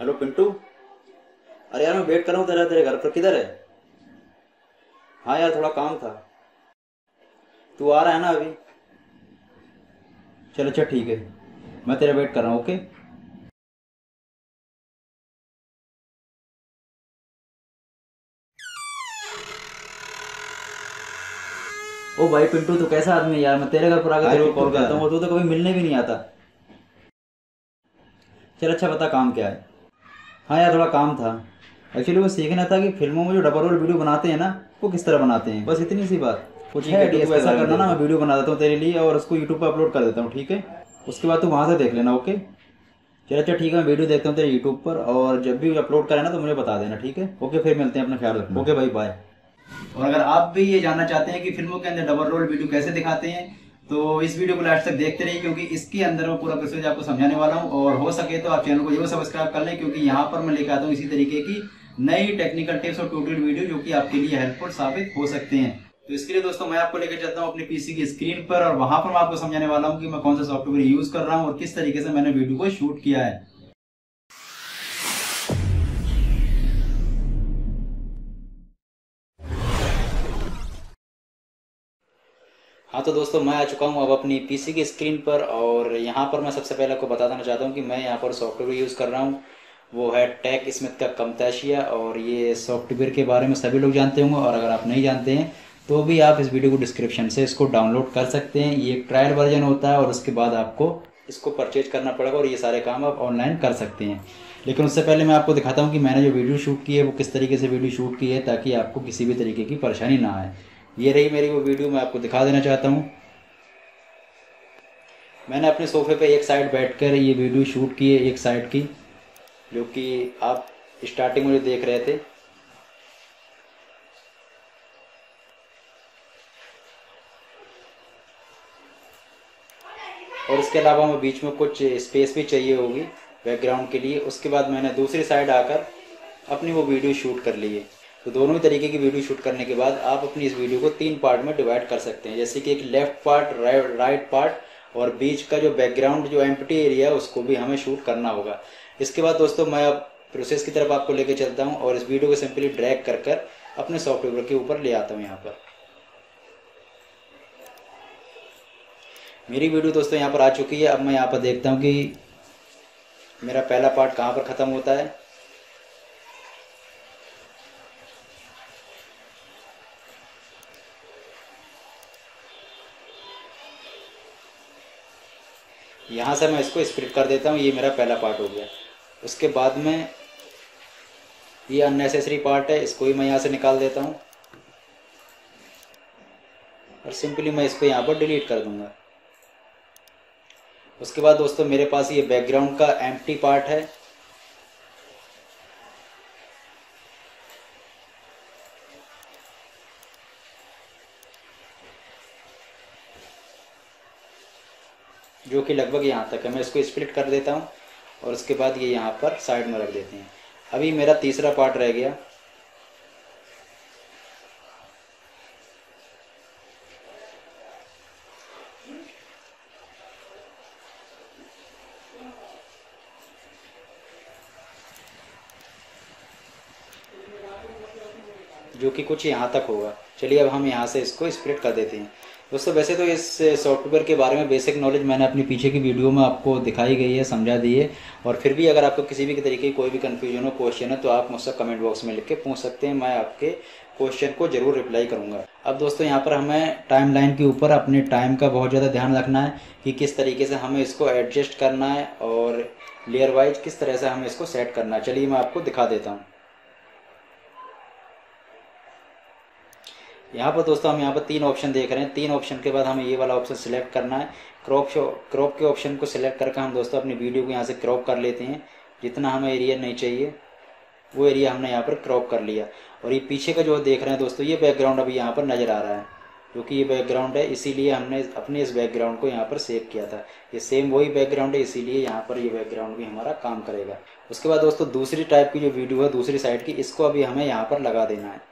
Hello Pintu. अरे यार, मैं वेट कर रहा हूँ तेरा, तेरे घर पर किधर है? हाँ यार, थोड़ा काम था। तू आ रहा है ना अभी? चल अच्छा ठीक है। मैं तेरा वेट कर रहा हूँ, ओके? ओ भाई पिंटू तो कैसा आदमी है यार? मैं तेरे घर पर आकर तेरे को कॉल करता हूँ और तू तो कभी मिलने भी नहीं आता। चल अच्छा बता काम क्या है? हाँ यार थोड़ा काम था। एक्चुअली वो सीखना था कि फ़िल्मों में जो डबल रोल वीडियो बनाते हैं ना वो किस तरह बनाते हैं? बस इतनी सी बात। कुछ है तू ऐसा करना ना मैं वीडियो बना देता हूँ तेरे लिए और उसको यूट्यूब पर अपलोड कर देता हूँ ठीक है? उसके बाद तू वहाँ से देख लेना ओके चल अच्छा ठीक है मैं वीडियो देखता हूँ तेरे यूट्यूब पर और जब भी अपलोड करे ना तो मुझे बता देना ठीक है? ओके फिर मिलते हैं अपना ख्याल रखना। ओके भाई बाय और अगर आप भी ये जानना चाहते हैं कि फ़िल्मों के अंदर डबल रोल वीडियो कैसे दिखाते हैं तो इस वीडियो को लास्ट तक देखते रहिए, क्योंकि इसके अंदर मैं पूरा प्रोसेस आपको समझाने वाला हूँ। और हो सके तो आप चैनल को ज़रूर सब्सक्राइब कर लें, क्योंकि यहाँ पर मैं लेकर आता हूँ इसी तरीके की नई टेक्निकल टिप्स और ट्यूटोरियल वीडियो जो कि आपके लिए हेल्पफुल साबित हो सकते हैं। तो इसके लिए दोस्तों, मैं आपको लेकर चलता हूँ अपने पीसी की स्क्रीन पर, और वहाँ पर मैं आपको समझाने वाला हूँ कि मैं कौन सा सॉफ्टवेयर यूज़ कर रहा हूँ और किस तरीके से मैंने वीडियो को शूट किया है। हाँ तो दोस्तों, मैं आ चुका हूँ अब अपनी पीसी की स्क्रीन पर और यहाँ पर मैं सबसे पहले आपको बता देना चाहता हूँ कि मैं यहाँ पर सॉफ्टवेयर यूज़ कर रहा हूँ। वो है टेक स्मिथ का कमताशिया और ये सॉफ्टवेयर के बारे में सभी लोग जानते होंगे और अगर आप नहीं जानते हैं तो भी आप इस वीडियो को डिस्क्रिप्शन से इसको डाउनलोड कर सकते हैं। ये ट्रायल वर्जन होता है और उसके बाद आपको इसको परचेज करना पड़ेगा और ये सारे काम आप ऑनलाइन कर सकते हैं। लेकिन उससे पहले मैं आपको दिखाता हूँ कि मैंने जो वीडियो शूट की है, वो किस तरीके से वीडियो शूट की है ताकि आपको किसी भी तरीके की परेशानी ना आए। ये रही मेरी वो वीडियो मैं आपको दिखा देना चाहता हूँ। मैंने अपने सोफे पे एक साइड बैठकर ये वीडियो शूट की है, एक साइड की, जो कि आप स्टार्टिंग में देख रहे थे। और इसके अलावा हमें बीच में कुछ स्पेस भी चाहिए होगी बैकग्राउंड के लिए। उसके बाद मैंने दूसरी साइड आकर अपनी वो वीडियो शूट कर ली है। तो दोनों ही तरीके की वीडियो शूट करने के बाद आप अपनी इस वीडियो को तीन पार्ट में डिवाइड कर सकते हैं। जैसे कि एक लेफ़्ट पार्ट राइट पार्ट और बीच का जो बैकग्राउंड, जो एम्प्टी एरिया है, उसको भी हमें शूट करना होगा। इसके बाद दोस्तों, मैं अब प्रोसेस की तरफ़ आपको लेके चलता हूँ और इस वीडियो को सिंपली ड्रैग कर कर अपने सॉफ्टवेयर के ऊपर ले आता हूँ यहाँ पर। मेरी वीडियो दोस्तों यहाँ पर आ चुकी है। अब मैं यहाँ पर देखता हूँ कि मेरा पहला पार्ट कहाँ पर ख़त्म होता है। यहाँ से मैं इसको स्प्रिट कर देता हूँ, ये मेरा पहला पार्ट हो गया। उसके बाद में ये अननेसेसरी पार्ट है, इसको ही मैं यहाँ से निकाल देता हूँ। और सिंपली मैं इसको यहाँ पर डिलीट कर दूँगा। उसके बाद दोस्तों, मेरे पास ये बैकग्राउंड का एम्प्टी पार्ट है। जो कि लगभग यहाँ तक है। मैं इसको स्प्लिट कर देता हूँ और उसके बाद ये यहाँ पर साइड में रख देते हैं। अभी मेरा तीसरा पार्ट रह गया। जो कि कुछ यहाँ तक होगा। चलिए अब हम यहाँ से इसको स्प्लिट कर देते हैं। दोस्तों, वैसे तो इस सॉफ्टवेयर के बारे में बेसिक नॉलेज मैंने अपनी पीछे की वीडियो में आपको दिखाई गई है, समझा दी है। और फिर भी अगर आपको किसी भी तरीके की कोई भी कन्फ्यूज़न हो क्वेश्चन है तो आप मुझसे कमेंट बॉक्स में लिख के पूछ सकते हैं। मैं आपके क्वेश्चन को ज़रूर रिप्लाई करूँगा। अब दोस्तों, यहाँ पर हमें टाइम लाइन के ऊपर अपने टाइम का बहुत ज़्यादा ध्यान रखना है कि किस तरीके से हमें इसको एडजस्ट करना है और लेयर वाइज किस तरह से हमें इसको सेट करना है। चलिए, मैं आपको दिखा देता हूँ। यहाँ पर दोस्तों हम यहाँ पर तीन ऑप्शन देख रहे हैं। तीन ऑप्शन के बाद हमें ये वाला ऑप्शन सिलेक्ट करना है। क्रॉप क्रॉप के ऑप्शन को सिलेक्ट करके हम दोस्तों अपनी वीडियो को यहाँ से क्रॉप कर लेते हैं। जितना हमें एरिया नहीं चाहिए, वो एरिया हमने यहाँ पर क्रॉप कर लिया। और ये पीछे का जो देख रहे हैं दोस्तों, ये बैकग्राउंड अभी यहाँ पर नज़र आ रहा है क्योंकि ये बैकग्राउंड है। इसीलिए हमने अपने इस बैकग्राउंड को यहाँ पर सेव किया था। ये सेम वही बैकग्राउंड है, इसीलिए यहाँ पर ये बैकग्राउंड भी हमारा काम करेगा। उसके बाद दोस्तों, दूसरी टाइप की जो वीडियो है, दूसरी साइड की, इसको अभी हमें यहाँ पर लगा देना है।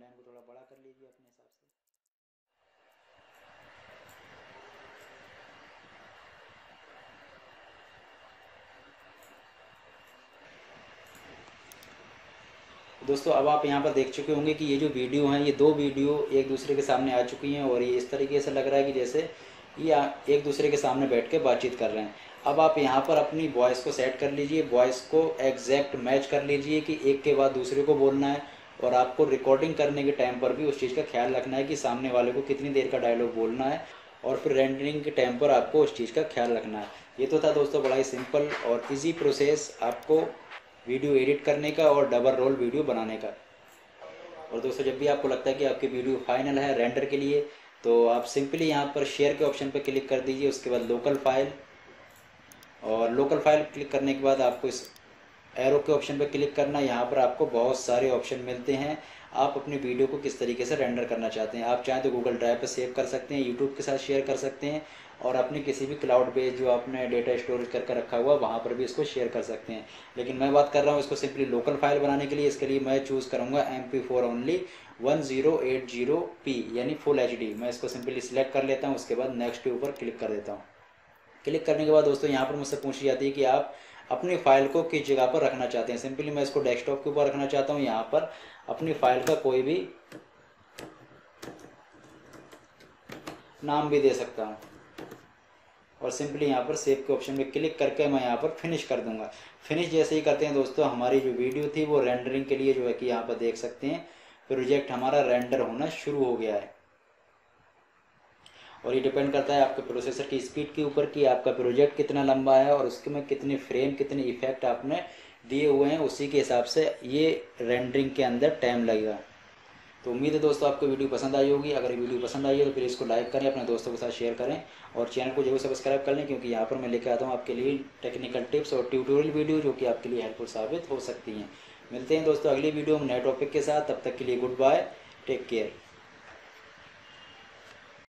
टाइम को थोड़ा बड़ा कर लीजिए अपने हिसाब से। दोस्तों, अब आप यहाँ पर देख चुके होंगे कि ये जो वीडियो हैं, ये दो वीडियो एक दूसरे के सामने आ चुकी हैं और ये इस तरीके से लग रहा है कि जैसे ये एक दूसरे के सामने बैठ के बातचीत कर रहे हैं। अब आप यहाँ पर अपनी वॉइस को सेट कर लीजिए वॉइस को एग्जैक्ट मैच कर लीजिए कि एक के बाद दूसरे को बोलना है। और आपको रिकॉर्डिंग करने के टाइम पर भी उस चीज़ का ख्याल रखना है कि सामने वाले को कितनी देर का डायलॉग बोलना है और फिर रेंडरिंग के टाइम पर आपको उस चीज़ का ख्याल रखना है। ये तो था दोस्तों बड़ा ही सिंपल और इजी प्रोसेस आपको वीडियो एडिट करने का और डबल रोल वीडियो बनाने का। और दोस्तों जब भी आपको लगता है कि आपकी वीडियो फाइनल है रेंडर के लिए तो आप सिंपली यहाँ पर शेयर के ऑप्शन पर क्लिक कर दीजिए, उसके बाद लोकल फ़ाइल और लोकल फ़ाइल क्लिक करने के बाद आपको इस एरो के ऑप्शन पर क्लिक करना, यहाँ पर आपको बहुत सारे ऑप्शन मिलते हैं। आप अपनी वीडियो को किस तरीके से रेंडर करना चाहते हैं? आप चाहें तो गूगल ड्राइव पर सेव कर सकते हैं यूट्यूब के साथ शेयर कर सकते हैं और अपने किसी भी क्लाउड बेस जो आपने डेटा स्टोरेज करके रखा हुआ, वहाँ पर भी इसको शेयर कर सकते हैं। लेकिन मैं बात कर रहा हूँ इसको सिंपली लोकल फ़ाइल बनाने के लिए। इसके लिए मैं चूज़ करूँगा M P four only one zero eight zero P यानी फुल एच डी मैं इसको सिंपली सिलेक्ट कर लेता हूँ, उसके बाद नेक्स्ट के ऊपर क्लिक कर देता हूँ। क्लिक करने के बाद दोस्तों, यहाँ पर मुझसे पूछी जाती है कि आप अपनी फ़ाइल को किस जगह पर रखना चाहते हैं? सिंपली मैं इसको डेस्कटॉप के ऊपर रखना चाहता हूँ, यहाँ पर अपनी फ़ाइल का कोई भी नाम भी दे सकता हूँ। और सिंपली यहाँ पर सेव के ऑप्शन पे क्लिक करके मैं यहाँ पर फिनिश कर दूँगा। फिनिश जैसे ही करते हैं दोस्तों, हमारी जो वीडियो थी वो रेंडरिंग के लिए जो है कि यहाँ पर देख सकते हैं। प्रोजेक्ट हमारा रेंडर होना शुरू हो गया है। और ये डिपेंड करता है आपके प्रोसेसर की स्पीड के ऊपर कि आपका प्रोजेक्ट कितना लंबा है और उसके में कितने फ्रेम कितने इफ़ेक्ट आपने दिए हुए हैं, उसी के हिसाब से ये रेंडरिंग के अंदर टाइम लगेगा। तो उम्मीद है दोस्तों आपको वीडियो पसंद आई होगी। अगर ये वीडियो पसंद आई है तो फिर इसको लाइक करें, अपने दोस्तों के साथ शेयर करें और चैनल को ज़रूर सब्सक्राइब कर लें क्योंकि यहाँ पर मैं लेकर आता हूँ आपके लिए टेक्निकल टिप्स और ट्यूटोरियल वीडियो जो कि आपके लिए हेल्पफुल साबित हो सकती हैं। मिलते हैं दोस्तों अगली वीडियो में नए टॉपिक के साथ। तब तक के लिए गुड बाय टेक केयर